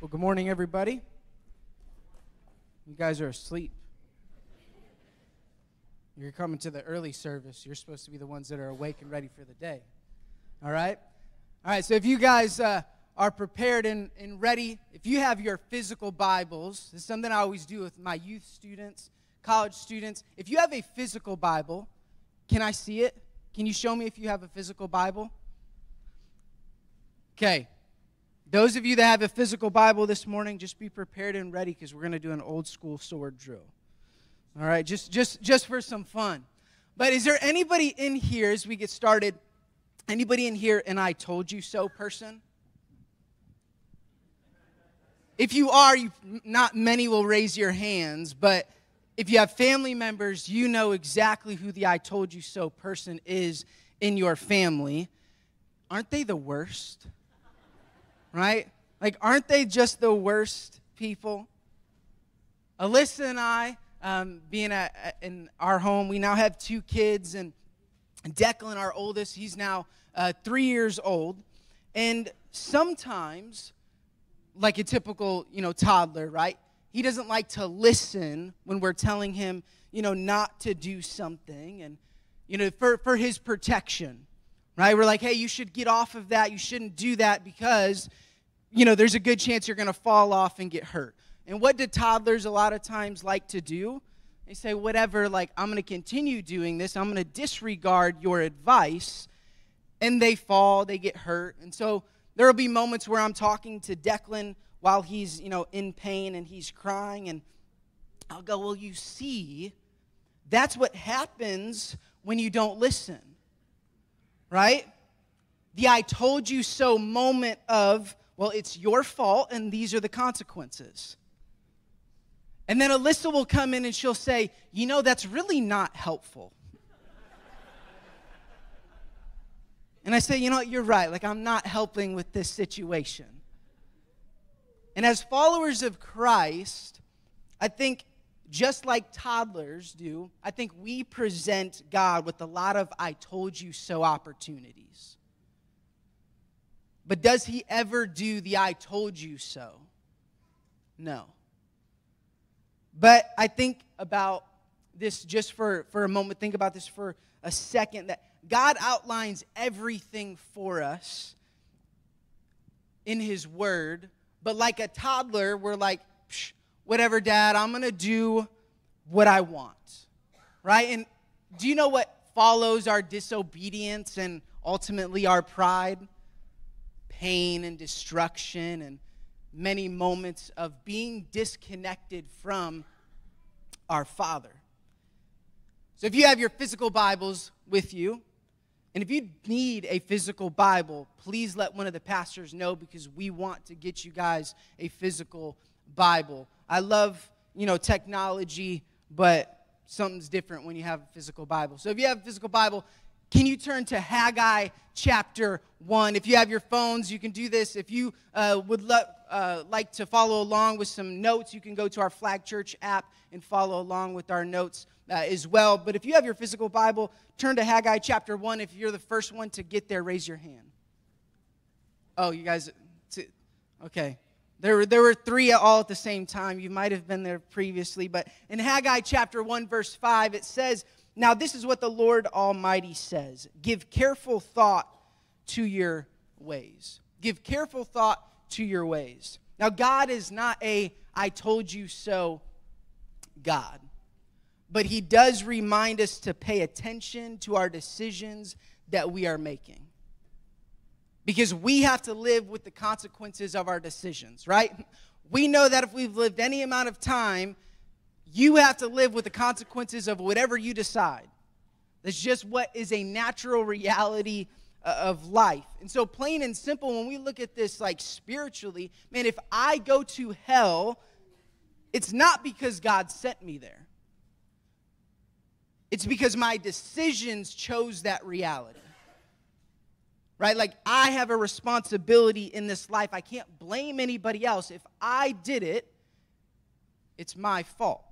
Well, good morning, everybody. You guys are asleep. You're coming to the early service. You're supposed to be the ones that are awake and ready for the day. All right? All right, so if you guys uh, are prepared and, and ready, if you have your physical Bibles, this is something I always do with my youth students, college students. If you have a physical Bible, can I see it? Can you show me if you have a physical Bible? Okay. Those of you that have a physical Bible this morning, just be prepared and ready because we're going to do an old school sword drill. All right, just just just for some fun. But is there anybody in here as we get started? Anybody in here and I told you so person? If you are, you, not many will raise your hands, but if you have family members, you know exactly who the I told you so person is in your family. Aren't they the worst? Right? Like, aren't they just the worst people? Alyssa and I, um, being at, in our home, we now have two kids, and Declan, our oldest, he's now uh, three years old. And sometimes, like a typical, you know, toddler, right? He doesn't like to listen when we're telling him, you know, not to do something, and you know, for, for his protection, right? We're like, hey, you should get off of that. You shouldn't do that because, you know, there's a good chance you're going to fall off and get hurt. And what do toddlers a lot of times like to do? They say, whatever, like, I'm going to continue doing this. I'm going to disregard your advice. And they fall, they get hurt. And so there will be moments where I'm talking to Declan while he's, you know, in pain and he's crying. And I'll go, well, you see, that's what happens when you don't listen, right? The I told you so moment of, well, it's your fault and these are the consequences. And then Alyssa will come in and she'll say, You know, that's really not helpful. and I say, You know what, you're right. Like, I'm not helping with this situation. And as followers of Christ, I think just like toddlers do, I think we present God with a lot of I told you so opportunities. But does he ever do the I told you so? No. But I think about this just for, for a moment. Think about this for a second that God outlines everything for us in His Word. But like a toddler, we're like, whatever, Dad, I'm going to do what I want. Right? And do you know what follows our disobedience and ultimately our pride? Pain and destruction and many moments of being disconnected from our Father. So if you have your physical Bibles with you, and if you need a physical Bible, please let one of the pastors know because we want to get you guys a physical Bible. I love, you know, technology, but something's different when you have a physical Bible. So if you have a physical Bible, can you turn to Haggai chapter 1? If you have your phones, you can do this. If you uh, would lo- uh, like to follow along with some notes, you can go to our Flag Church app and follow along with our notes uh, as well. But if you have your physical Bible, turn to Haggai chapter 1. If you're the first one to get there, raise your hand. Oh, you guys, okay. There were, there were three all at the same time. You might have been there previously. But in Haggai chapter 1, verse 5, it says, now, this is what the Lord Almighty says Give careful thought to your ways. Give careful thought to your ways. Now, God is not a I told you so God, but He does remind us to pay attention to our decisions that we are making. Because we have to live with the consequences of our decisions, right? We know that if we've lived any amount of time, you have to live with the consequences of whatever you decide. That's just what is a natural reality uh, of life. And so, plain and simple, when we look at this like spiritually, man, if I go to hell, it's not because God sent me there. It's because my decisions chose that reality. Right? Like, I have a responsibility in this life. I can't blame anybody else. If I did it, it's my fault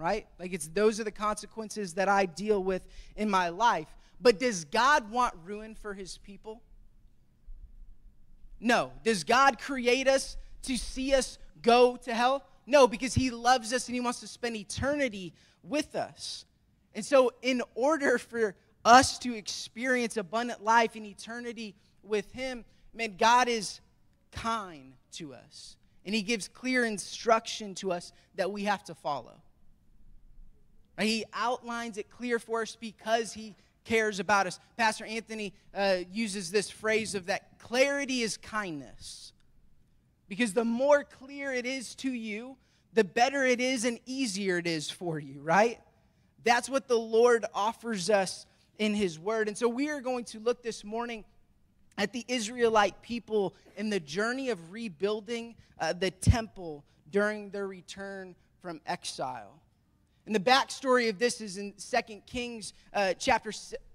right? Like it's those are the consequences that I deal with in my life. But does God want ruin for his people? No. Does God create us to see us go to hell? No, because he loves us and he wants to spend eternity with us. And so, in order for us to experience abundant life in eternity with him, man, God is kind to us. And he gives clear instruction to us that we have to follow. He outlines it clear for us because he cares about us. Pastor Anthony uh, uses this phrase of that clarity is kindness. Because the more clear it is to you, the better it is and easier it is for you, right? That's what the Lord offers us in His Word. And so we are going to look this morning at the Israelite people in the journey of rebuilding uh, the temple during their return from exile. And the backstory of this is in 2 Kings uh, chapter,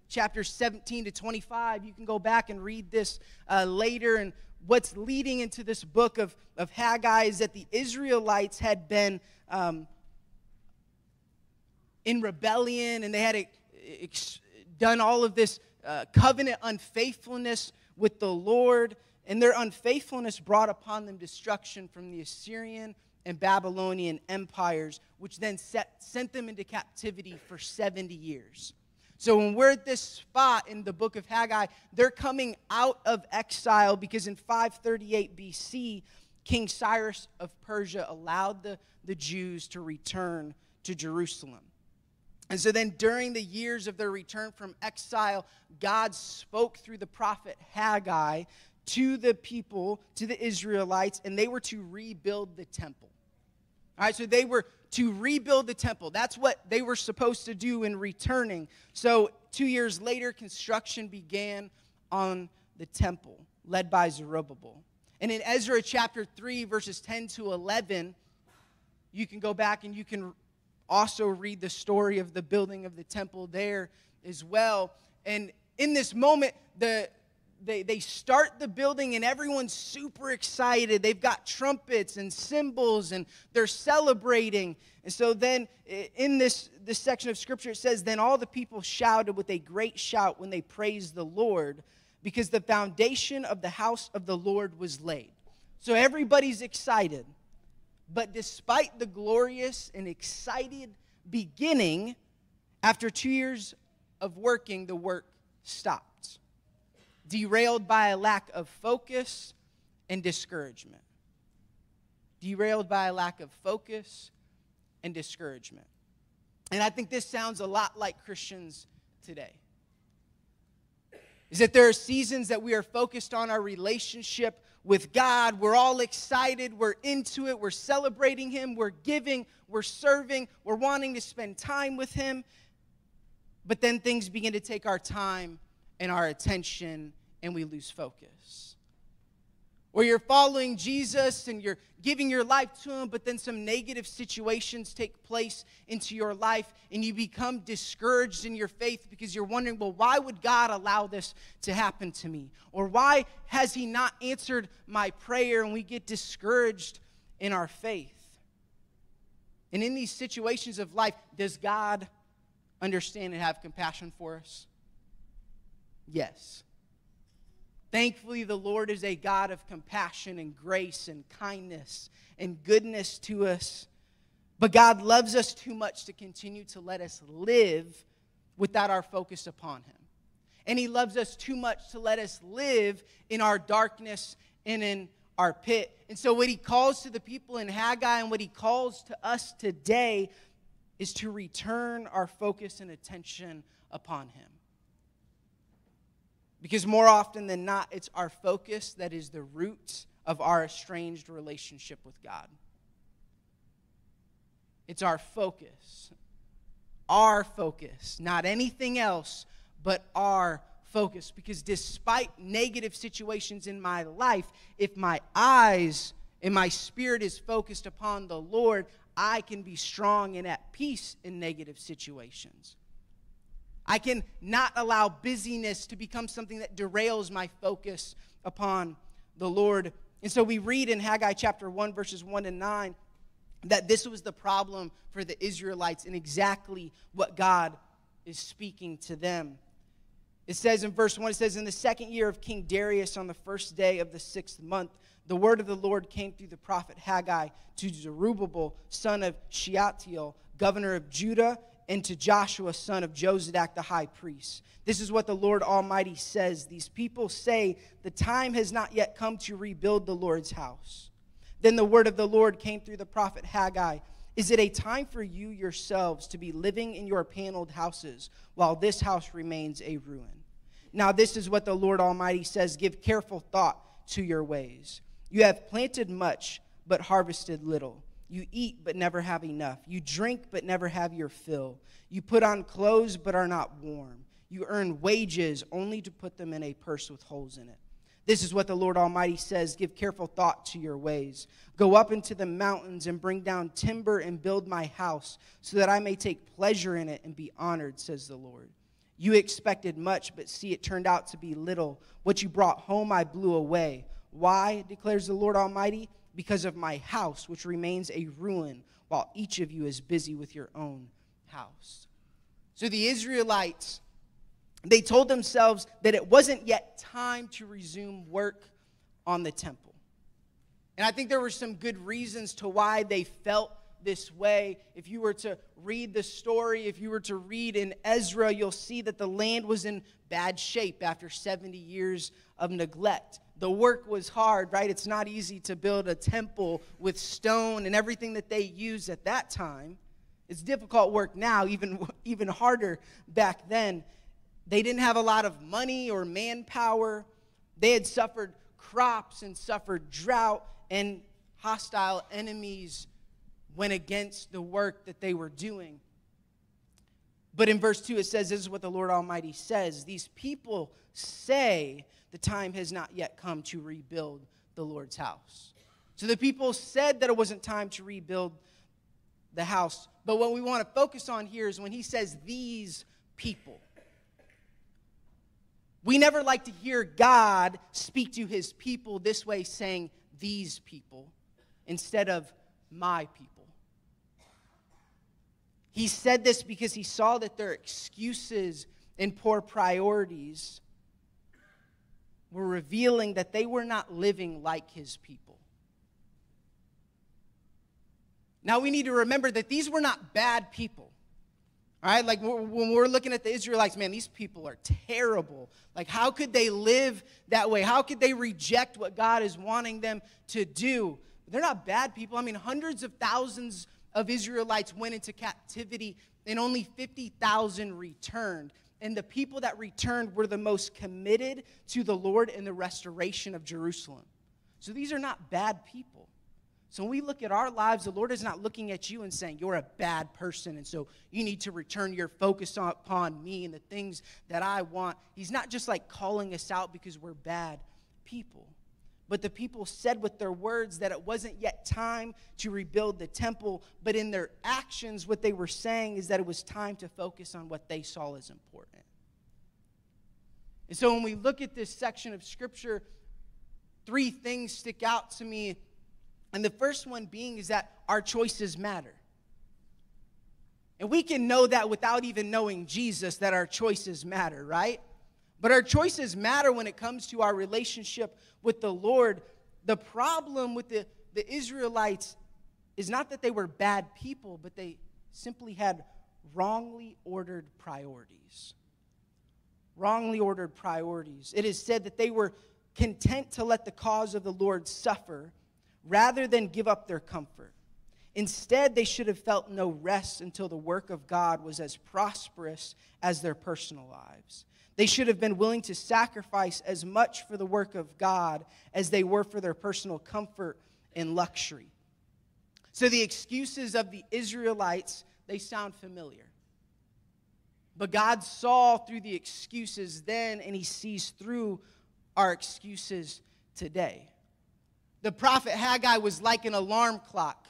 chapter 17 to 25. You can go back and read this uh, later. And what's leading into this book of, of Haggai is that the Israelites had been um, in rebellion and they had done all of this uh, covenant unfaithfulness with the Lord. And their unfaithfulness brought upon them destruction from the Assyrian and Babylonian empires, which then set, sent them into captivity for 70 years. So when we're at this spot in the book of Haggai, they're coming out of exile because in 538 BC, King Cyrus of Persia allowed the, the Jews to return to Jerusalem. And so then during the years of their return from exile, God spoke through the prophet Haggai to the people, to the Israelites, and they were to rebuild the temple. All right, so they were to rebuild the temple. That's what they were supposed to do in returning. So, two years later, construction began on the temple, led by Zerubbabel. And in Ezra chapter 3, verses 10 to 11, you can go back and you can also read the story of the building of the temple there as well. And in this moment, the they, they start the building and everyone's super excited. They've got trumpets and cymbals and they're celebrating. And so then in this, this section of scripture, it says, Then all the people shouted with a great shout when they praised the Lord because the foundation of the house of the Lord was laid. So everybody's excited. But despite the glorious and excited beginning, after two years of working, the work stopped derailed by a lack of focus and discouragement. Derailed by a lack of focus and discouragement. And I think this sounds a lot like Christians today. Is that there are seasons that we are focused on our relationship with God. We're all excited. We're into it. We're celebrating Him. We're giving. We're serving. We're wanting to spend time with Him. But then things begin to take our time and our attention, and we lose focus. Or you're following Jesus and you're giving your life to Him, but then some negative situations take place into your life and you become discouraged in your faith because you're wondering, well, why would God allow this to happen to me? Or why has He not answered my prayer? And we get discouraged in our faith. And in these situations of life, does God understand and have compassion for us? Yes. Thankfully, the Lord is a God of compassion and grace and kindness and goodness to us. But God loves us too much to continue to let us live without our focus upon Him. And He loves us too much to let us live in our darkness and in our pit. And so, what He calls to the people in Haggai and what He calls to us today is to return our focus and attention upon Him. Because more often than not, it's our focus that is the root of our estranged relationship with God. It's our focus. Our focus, not anything else, but our focus. Because despite negative situations in my life, if my eyes and my spirit is focused upon the Lord, I can be strong and at peace in negative situations. I can not allow busyness to become something that derails my focus upon the Lord. And so we read in Haggai chapter 1, verses 1 and 9, that this was the problem for the Israelites and exactly what God is speaking to them. It says in verse 1, it says, In the second year of King Darius, on the first day of the sixth month, the word of the Lord came through the prophet Haggai to Zerubbabel, son of Shealtiel, governor of Judah, and to Joshua, son of Jozadak, the high priest. This is what the Lord Almighty says These people say, The time has not yet come to rebuild the Lord's house. Then the word of the Lord came through the prophet Haggai. Is it a time for you yourselves to be living in your paneled houses while this house remains a ruin? Now, this is what the Lord Almighty says Give careful thought to your ways. You have planted much, but harvested little. You eat, but never have enough. You drink, but never have your fill. You put on clothes, but are not warm. You earn wages only to put them in a purse with holes in it. This is what the Lord Almighty says Give careful thought to your ways. Go up into the mountains and bring down timber and build my house, so that I may take pleasure in it and be honored, says the Lord. You expected much, but see, it turned out to be little. What you brought home, I blew away. Why, declares the Lord Almighty? Because of my house, which remains a ruin, while each of you is busy with your own house. So the Israelites they told themselves that it wasn't yet time to resume work on the temple. And I think there were some good reasons to why they felt this way. If you were to read the story, if you were to read in Ezra, you'll see that the land was in bad shape after 70 years of neglect. The work was hard, right? It's not easy to build a temple with stone and everything that they used at that time. It's difficult work now, even, even harder back then. They didn't have a lot of money or manpower. They had suffered crops and suffered drought, and hostile enemies went against the work that they were doing. But in verse 2, it says, This is what the Lord Almighty says. These people say the time has not yet come to rebuild the Lord's house. So the people said that it wasn't time to rebuild the house. But what we want to focus on here is when he says these people. We never like to hear God speak to his people this way, saying, these people, instead of my people. He said this because he saw that their excuses and poor priorities were revealing that they were not living like his people. Now we need to remember that these were not bad people. All right, like when we're looking at the Israelites, man, these people are terrible. Like, how could they live that way? How could they reject what God is wanting them to do? They're not bad people. I mean, hundreds of thousands of Israelites went into captivity and only 50,000 returned. And the people that returned were the most committed to the Lord and the restoration of Jerusalem. So these are not bad people. So when we look at our lives, the Lord is not looking at you and saying, You're a bad person, and so you need to return your focus upon me and the things that I want. He's not just like calling us out because we're bad people. But the people said with their words that it wasn't yet time to rebuild the temple, but in their actions, what they were saying is that it was time to focus on what they saw as important. And so when we look at this section of scripture, three things stick out to me and the first one being is that our choices matter. And we can know that without even knowing Jesus, that our choices matter, right? But our choices matter when it comes to our relationship with the Lord. The problem with the, the Israelites is not that they were bad people, but they simply had wrongly ordered priorities. Wrongly ordered priorities. It is said that they were content to let the cause of the Lord suffer rather than give up their comfort. Instead, they should have felt no rest until the work of God was as prosperous as their personal lives. They should have been willing to sacrifice as much for the work of God as they were for their personal comfort and luxury. So the excuses of the Israelites, they sound familiar. But God saw through the excuses then, and He sees through our excuses today. The prophet Haggai was like an alarm clock,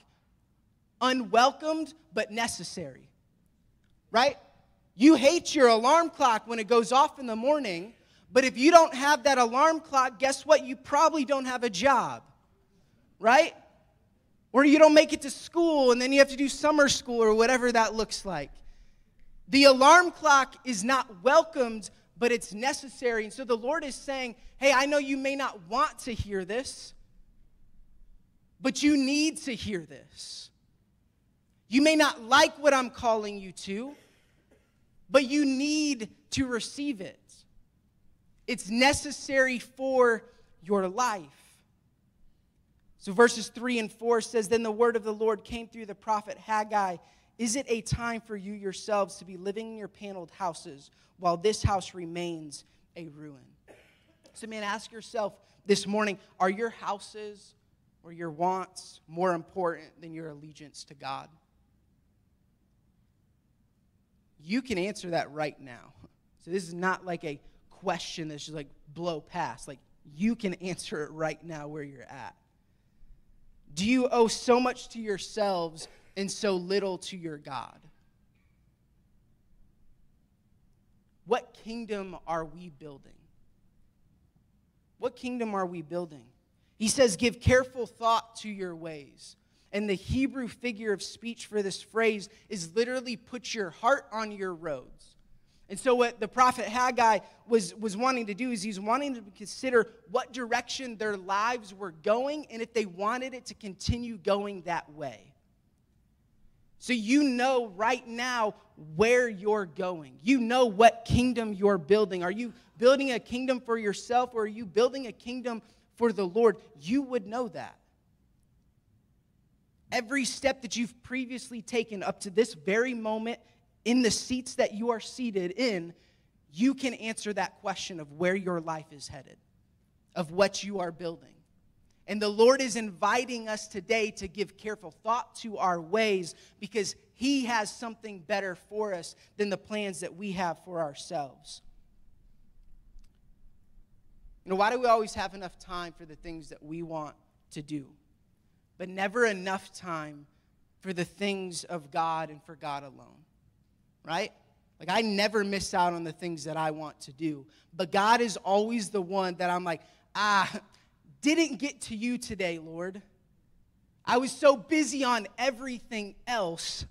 unwelcomed but necessary. Right? You hate your alarm clock when it goes off in the morning, but if you don't have that alarm clock, guess what? You probably don't have a job. Right? Or you don't make it to school and then you have to do summer school or whatever that looks like. The alarm clock is not welcomed but it's necessary. And so the Lord is saying, Hey, I know you may not want to hear this, but you need to hear this. You may not like what I'm calling you to, but you need to receive it. It's necessary for your life. So verses 3 and 4 says, Then the word of the Lord came through the prophet Haggai. Is it a time for you yourselves to be living in your paneled houses while this house remains a ruin? So, man, ask yourself this morning are your houses or your wants more important than your allegiance to God? You can answer that right now. So, this is not like a question that's just like blow past. Like, you can answer it right now where you're at. Do you owe so much to yourselves and so little to your God? What kingdom are we building? What kingdom are we building? He says, Give careful thought to your ways. And the Hebrew figure of speech for this phrase is literally put your heart on your roads. And so, what the prophet Haggai was, was wanting to do is he's wanting to consider what direction their lives were going and if they wanted it to continue going that way. So, you know right now where you're going. You know what kingdom you're building. Are you building a kingdom for yourself or are you building a kingdom for the Lord? You would know that. Every step that you've previously taken up to this very moment in the seats that you are seated in, you can answer that question of where your life is headed, of what you are building. And the Lord is inviting us today to give careful thought to our ways because He has something better for us than the plans that we have for ourselves. You know, why do we always have enough time for the things that we want to do, but never enough time for the things of God and for God alone? right? Like, I never miss out on the things that I want to do. But God is always the one that I'm like, ah, didn't get to you today, Lord. I was so busy on everything else.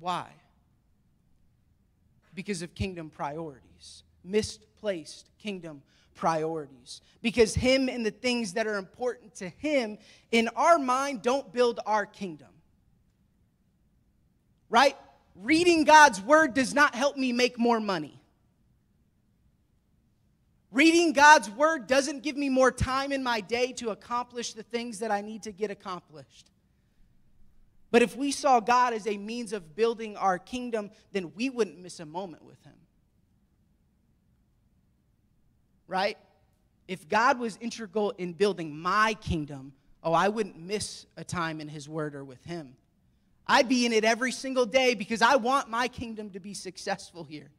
Why? Because of kingdom priorities, misplaced kingdom priorities. Because Him and the things that are important to Him in our mind don't build our kingdom. Right? reading God's word does not help me make more money. Reading God's word doesn't give me more time in my day to accomplish the things that I need to get accomplished. But if we saw God as a means of building our kingdom, then we wouldn't miss a moment with Him. Right? If God was integral in building my kingdom, oh, I wouldn't miss a time in His word or with Him. I'd be in it every single day because I want my kingdom to be successful here.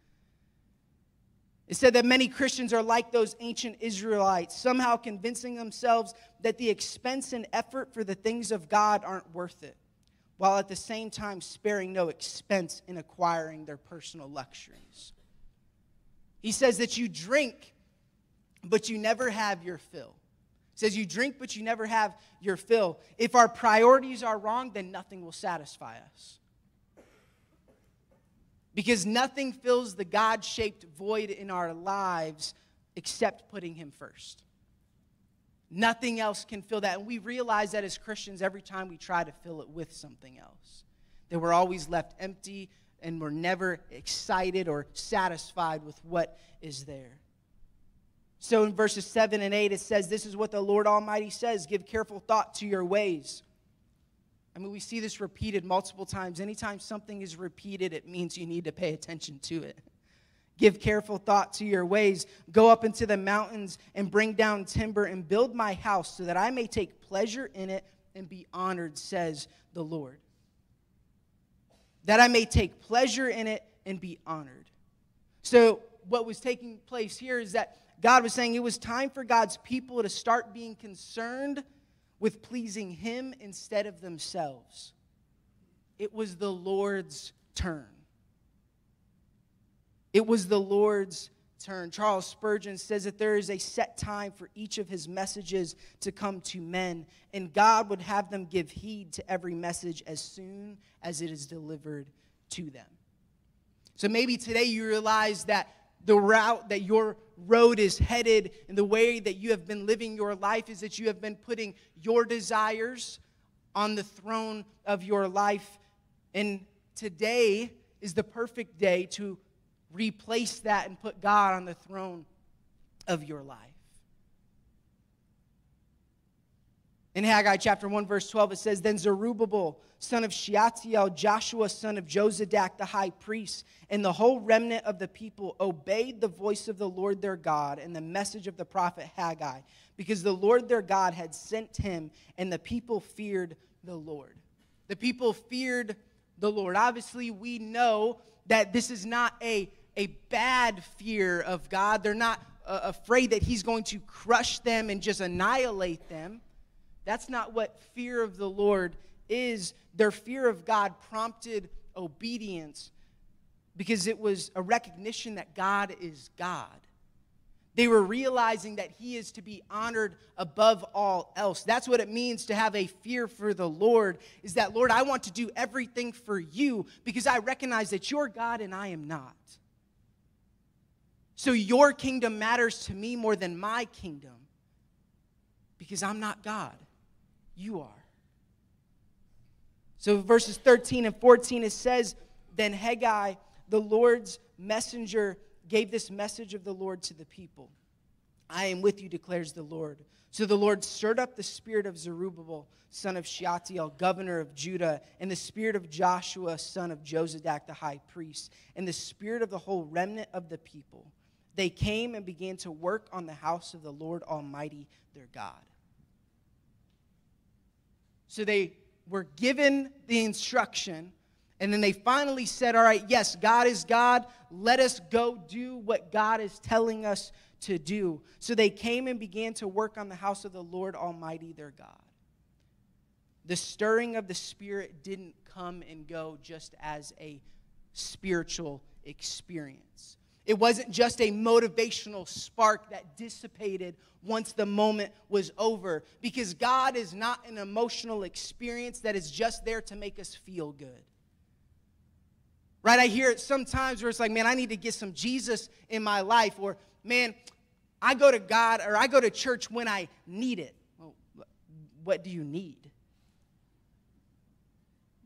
It said that many Christians are like those ancient Israelites, somehow convincing themselves that the expense and effort for the things of God aren't worth it, while at the same time sparing no expense in acquiring their personal luxuries. He says that you drink, but you never have your fill. It says you drink, but you never have your fill. If our priorities are wrong, then nothing will satisfy us. Because nothing fills the God shaped void in our lives except putting Him first. Nothing else can fill that. And we realize that as Christians every time we try to fill it with something else. That we're always left empty and we're never excited or satisfied with what is there. So in verses 7 and 8, it says, This is what the Lord Almighty says give careful thought to your ways. I mean, we see this repeated multiple times. Anytime something is repeated, it means you need to pay attention to it. Give careful thought to your ways. Go up into the mountains and bring down timber and build my house so that I may take pleasure in it and be honored, says the Lord. That I may take pleasure in it and be honored. So, what was taking place here is that God was saying it was time for God's people to start being concerned with pleasing Him instead of themselves. It was the Lord's turn. It was the Lord's turn. Charles Spurgeon says that there is a set time for each of his messages to come to men, and God would have them give heed to every message as soon as it is delivered to them. So maybe today you realize that the route that your road is headed and the way that you have been living your life is that you have been putting your desires on the throne of your life. And today is the perfect day to replace that and put God on the throne of your life. In Haggai chapter 1, verse 12, it says, Then Zerubbabel, son of Shealtiel, Joshua, son of Jozadak, the high priest, and the whole remnant of the people obeyed the voice of the Lord their God and the message of the prophet Haggai, because the Lord their God had sent him, and the people feared the Lord. The people feared the Lord. Obviously, we know that this is not a, a bad fear of God. They're not uh, afraid that he's going to crush them and just annihilate them. That's not what fear of the Lord is. Their fear of God prompted obedience because it was a recognition that God is God. They were realizing that He is to be honored above all else. That's what it means to have a fear for the Lord, is that, Lord, I want to do everything for you because I recognize that you're God and I am not. So your kingdom matters to me more than my kingdom because I'm not God. You are. So, verses 13 and 14, it says, Then Haggai, the Lord's messenger, gave this message of the Lord to the people I am with you, declares the Lord. So the Lord stirred up the spirit of Zerubbabel, son of Shealtiel, governor of Judah, and the spirit of Joshua, son of Jozadak, the high priest, and the spirit of the whole remnant of the people. They came and began to work on the house of the Lord Almighty, their God. So they were given the instruction, and then they finally said, All right, yes, God is God. Let us go do what God is telling us to do. So they came and began to work on the house of the Lord Almighty, their God. The stirring of the Spirit didn't come and go just as a spiritual experience. It wasn't just a motivational spark that dissipated once the moment was over, because God is not an emotional experience that is just there to make us feel good. Right? I hear it sometimes where it's like, man, I need to get some Jesus in my life, or man, I go to God or I go to church when I need it. Well, what do you need?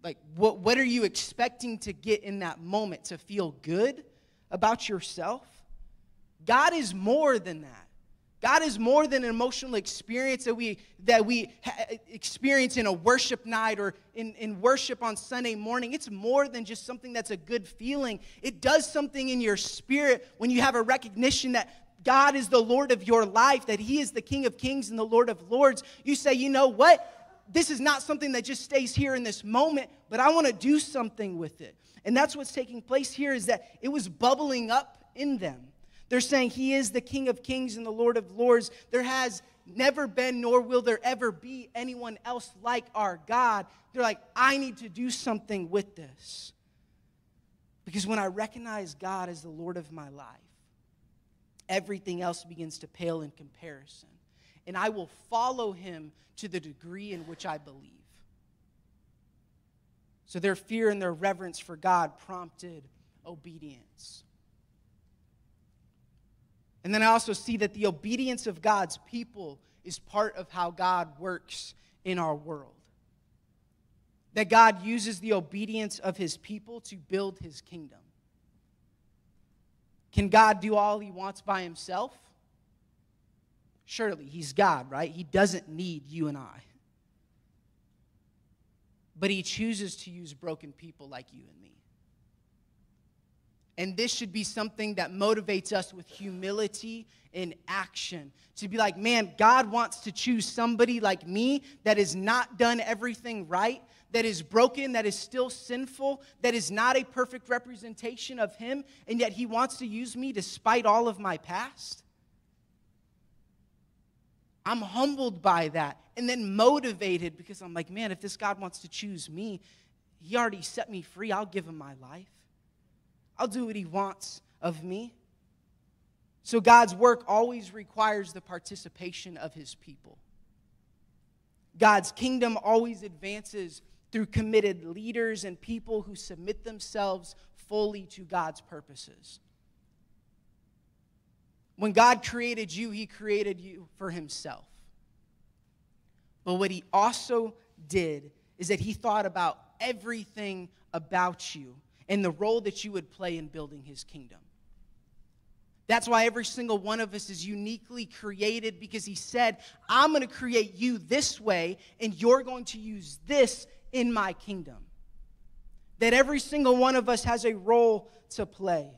Like, what, what are you expecting to get in that moment to feel good? About yourself. God is more than that. God is more than an emotional experience that we, that we experience in a worship night or in, in worship on Sunday morning. It's more than just something that's a good feeling. It does something in your spirit when you have a recognition that God is the Lord of your life, that He is the King of kings and the Lord of lords. You say, you know what? This is not something that just stays here in this moment, but I want to do something with it. And that's what's taking place here is that it was bubbling up in them. They're saying he is the King of Kings and the Lord of Lords. There has never been, nor will there ever be anyone else like our God. They're like, I need to do something with this. Because when I recognize God as the Lord of my life, everything else begins to pale in comparison. And I will follow him to the degree in which I believe. So their fear and their reverence for God prompted obedience. And then I also see that the obedience of God's people is part of how God works in our world. That God uses the obedience of his people to build his kingdom. Can God do all he wants by himself? Surely, he's God, right? He doesn't need you and I but he chooses to use broken people like you and me. And this should be something that motivates us with humility in action. To be like, man, God wants to choose somebody like me that has not done everything right, that is broken, that is still sinful, that is not a perfect representation of Him, and yet He wants to use me despite all of my past. I'm humbled by that and then motivated because I'm like, man, if this God wants to choose me, He already set me free. I'll give Him my life. I'll do what He wants of me. So God's work always requires the participation of His people. God's kingdom always advances through committed leaders and people who submit themselves fully to God's purposes. When God created you, He created you for Himself. But what He also did is that He thought about everything about you and the role that you would play in building His kingdom. That's why every single one of us is uniquely created because He said, I'm going to create you this way, and you're going to use this in my kingdom. That every single one of us has a role to play.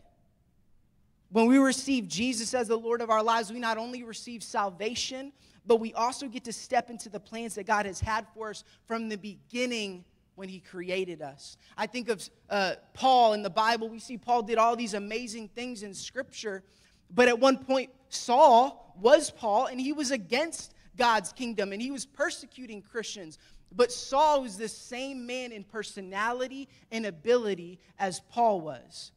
When we receive Jesus as the Lord of our lives, we not only receive salvation, but we also get to step into the plans that God has had for us from the beginning when He created us. I think of uh, Paul in the Bible. We see Paul did all these amazing things in Scripture, but at one point, Saul was Paul, and he was against God's kingdom, and he was persecuting Christians. But Saul was the same man in personality and ability as Paul was.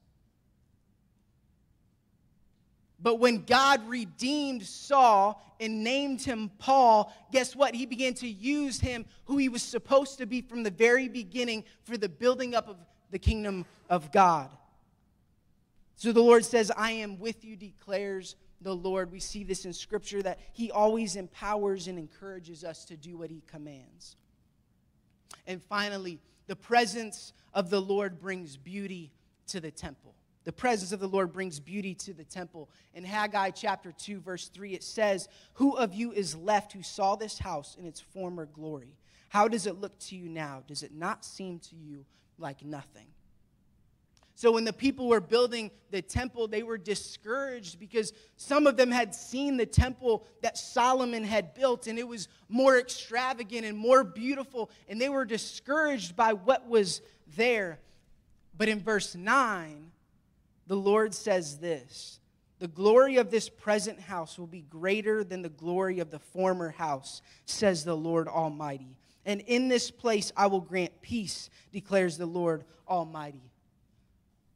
But when God redeemed Saul and named him Paul, guess what? He began to use him, who he was supposed to be from the very beginning, for the building up of the kingdom of God. So the Lord says, I am with you, declares the Lord. We see this in Scripture that He always empowers and encourages us to do what He commands. And finally, the presence of the Lord brings beauty to the temple. The presence of the Lord brings beauty to the temple. In Haggai chapter 2, verse 3, it says, Who of you is left who saw this house in its former glory? How does it look to you now? Does it not seem to you like nothing? So when the people were building the temple, they were discouraged because some of them had seen the temple that Solomon had built and it was more extravagant and more beautiful, and they were discouraged by what was there. But in verse 9, the Lord says this The glory of this present house will be greater than the glory of the former house, says the Lord Almighty. And in this place I will grant peace, declares the Lord Almighty.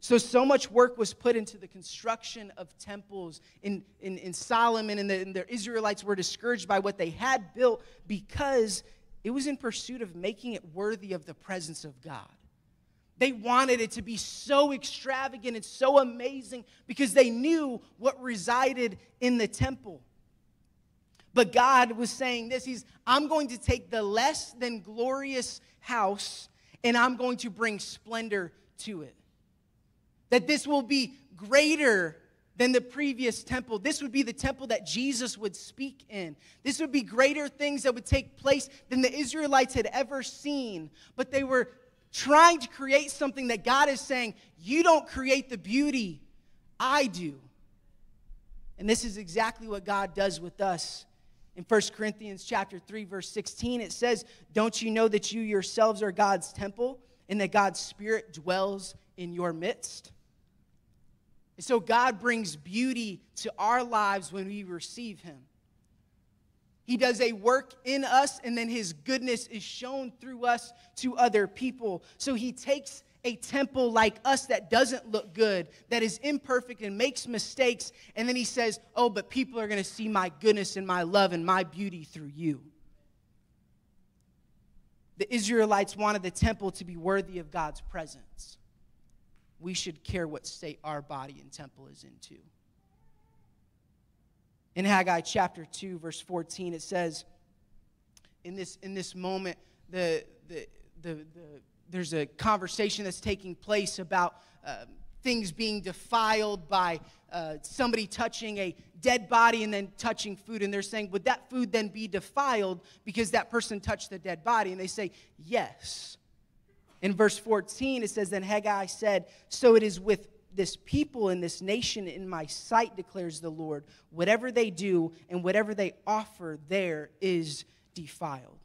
So, so much work was put into the construction of temples in, in, in Solomon, and the, and the Israelites were discouraged by what they had built because it was in pursuit of making it worthy of the presence of God. They wanted it to be so extravagant and so amazing because they knew what resided in the temple. But God was saying this He's, I'm going to take the less than glorious house and I'm going to bring splendor to it. That this will be greater than the previous temple. This would be the temple that Jesus would speak in. This would be greater things that would take place than the Israelites had ever seen. But they were trying to create something that God is saying, You don't create the beauty, I do. And this is exactly what God does with us. In 1 Corinthians chapter 3 verse 16 it says, "Don't you know that you yourselves are God's temple and that God's spirit dwells in your midst?" And so God brings beauty to our lives when we receive Him. He does a work in us, and then His goodness is shown through us to other people. So He takes a temple like us that doesn't look good, that is imperfect and makes mistakes, and then He says, Oh, but people are going to see my goodness and my love and my beauty through you. The Israelites wanted the temple to be worthy of God's presence we should care what state our body and temple is in too. In Haggai chapter 2, verse 14, it says, in this, in this moment, the, the, the, the there's a conversation that's taking place about uh, things being defiled by uh, somebody touching a dead body and then touching food. And they're saying, Would that food then be defiled because that person touched the dead body? And they say, Yes. In verse 14, it says, Then Haggai said, So it is with this people and this nation in my sight, declares the Lord. Whatever they do and whatever they offer there is defiled.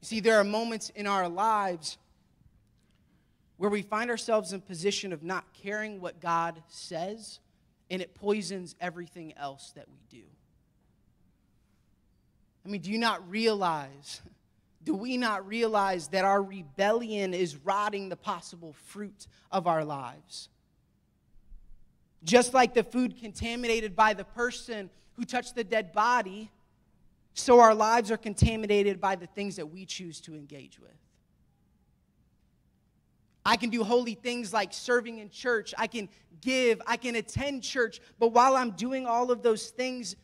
You see, there are moments in our lives where we find ourselves in position of not caring what God says, and it poisons everything else that we do. I mean, do you not realize do we not realize that our rebellion is rotting the possible fruit of our lives? Just like the food contaminated by the person who touched the dead body, so our lives are contaminated by the things that we choose to engage with. I can do holy things like serving in church. I can give. I can attend church. But while I'm doing all of those things,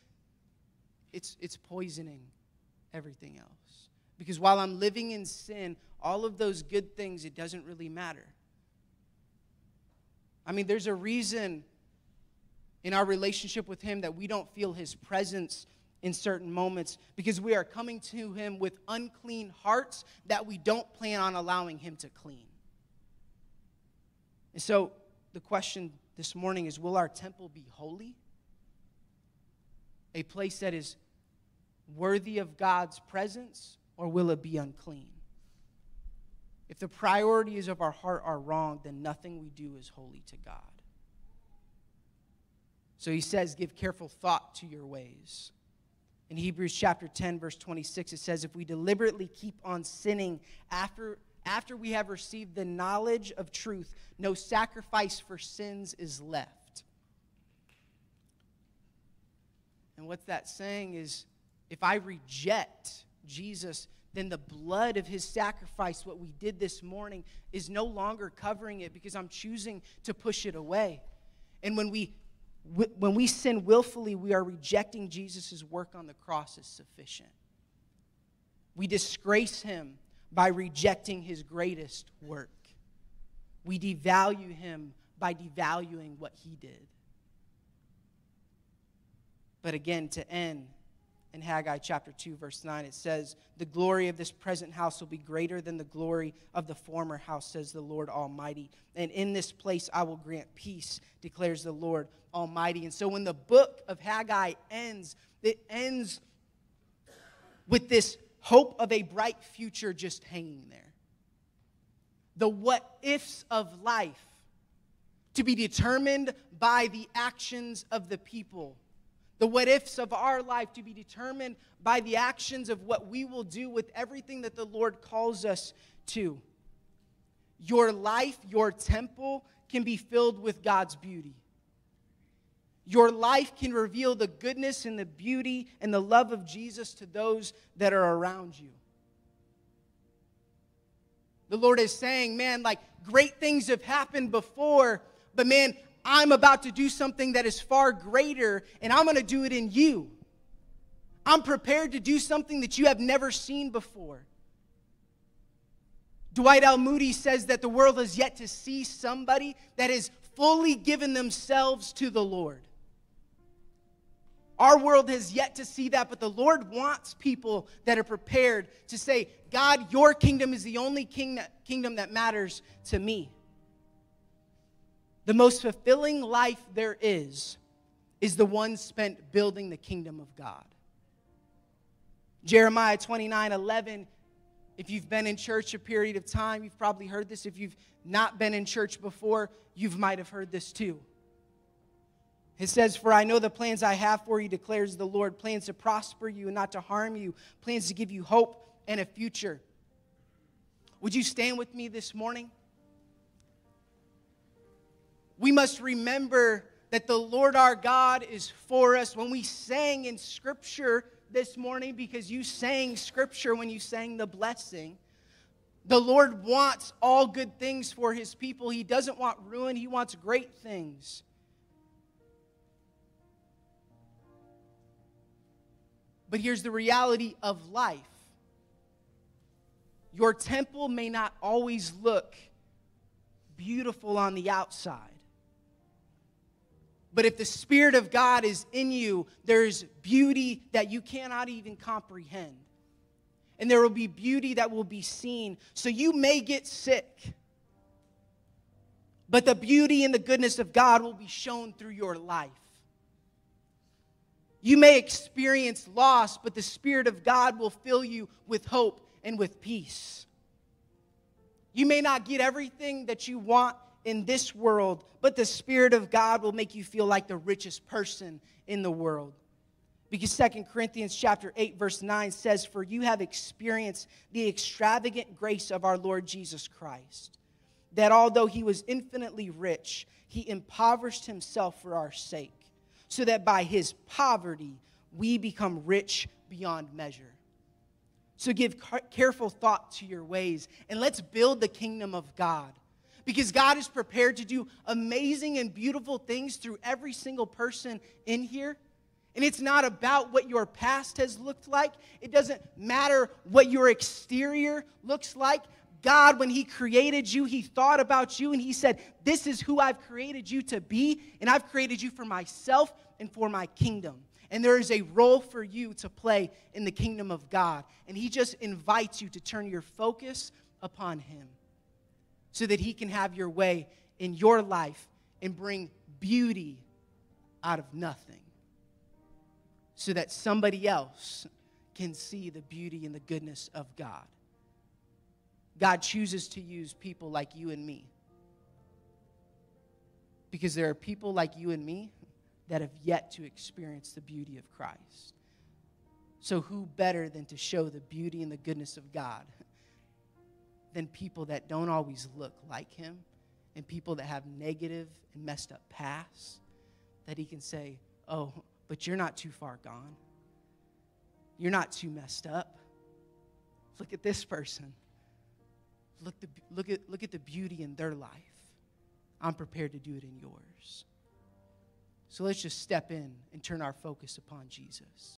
it's, it's poisoning everything else. Because while I'm living in sin, all of those good things, it doesn't really matter. I mean, there's a reason in our relationship with Him that we don't feel His presence in certain moments because we are coming to Him with unclean hearts that we don't plan on allowing Him to clean. And so the question this morning is Will our temple be holy? A place that is worthy of God's presence, or will it be unclean? If the priorities of our heart are wrong, then nothing we do is holy to God. So he says, Give careful thought to your ways. In Hebrews chapter 10, verse 26, it says, If we deliberately keep on sinning after, after we have received the knowledge of truth, no sacrifice for sins is left. And what that's saying is, if I reject Jesus, then the blood of his sacrifice, what we did this morning, is no longer covering it because I'm choosing to push it away. And when we when we sin willfully, we are rejecting Jesus' work on the cross as sufficient. We disgrace him by rejecting his greatest work. We devalue him by devaluing what he did. But again, to end, in Haggai chapter 2, verse 9, it says, The glory of this present house will be greater than the glory of the former house, says the Lord Almighty. And in this place I will grant peace, declares the Lord Almighty. And so when the book of Haggai ends, it ends with this hope of a bright future just hanging there. The what ifs of life to be determined by the actions of the people the what ifs of our life to be determined by the actions of what we will do with everything that the Lord calls us to. Your life, your temple, can be filled with God's beauty. Your life can reveal the goodness and the beauty and the love of Jesus to those that are around you. The Lord is saying, man, like great things have happened before, but man, I'm about to do something that is far greater, and I'm going to do it in you. I'm prepared to do something that you have never seen before. Dwight L. Moody says that the world has yet to see somebody that has fully given themselves to the Lord. Our world has yet to see that, but the Lord wants people that are prepared to say, God, your kingdom is the only king that, kingdom that matters to me. The most fulfilling life there is is the one spent building the kingdom of God. Jeremiah 29 11. If you've been in church a period of time, you've probably heard this. If you've not been in church before, you might have heard this too. It says, For I know the plans I have for you, declares the Lord plans to prosper you and not to harm you, plans to give you hope and a future. Would you stand with me this morning? We must remember that the Lord our God is for us. When we sang in Scripture this morning, because you sang Scripture when you sang the blessing, the Lord wants all good things for His people. He doesn't want ruin, He wants great things. But here's the reality of life your temple may not always look beautiful on the outside. But if the Spirit of God is in you, there's beauty that you cannot even comprehend. And there will be beauty that will be seen. So you may get sick, but the beauty and the goodness of God will be shown through your life. You may experience loss, but the Spirit of God will fill you with hope and with peace. You may not get everything that you want in this world, but the Spirit of God will make you feel like the richest person in the world. Because Second Corinthians chapter 8 verse 9 says for you have experienced the extravagant grace of our Lord Jesus Christ that although he was infinitely rich he impoverished himself for our sake so that by his poverty we become rich beyond measure. So give careful thought to your ways and let's build the kingdom of God Because God is prepared to do amazing and beautiful things through every single person in here. And it's not about what your past has looked like. It doesn't matter what your exterior looks like. God, when He created you, He thought about you and He said, This is who I've created you to be, and I've created you for myself and for my kingdom. And there is a role for you to play in the kingdom of God. And He just invites you to turn your focus upon Him so that He can have your way in your life and bring beauty out of nothing so that somebody else can see the beauty and the goodness of God. God chooses to use people like you and me. Because there are people like you and me that have yet to experience the beauty of Christ. So, who better than to show the beauty and the goodness of God than people that don't always look like Him and people that have negative and messed up pasts? That He can say, Oh, but you're not too far gone. You're not too messed up. Look at this person. Look, the, look, at, look at the beauty in their life. I'm prepared to do it in yours. So let's just step in and turn our focus upon Jesus.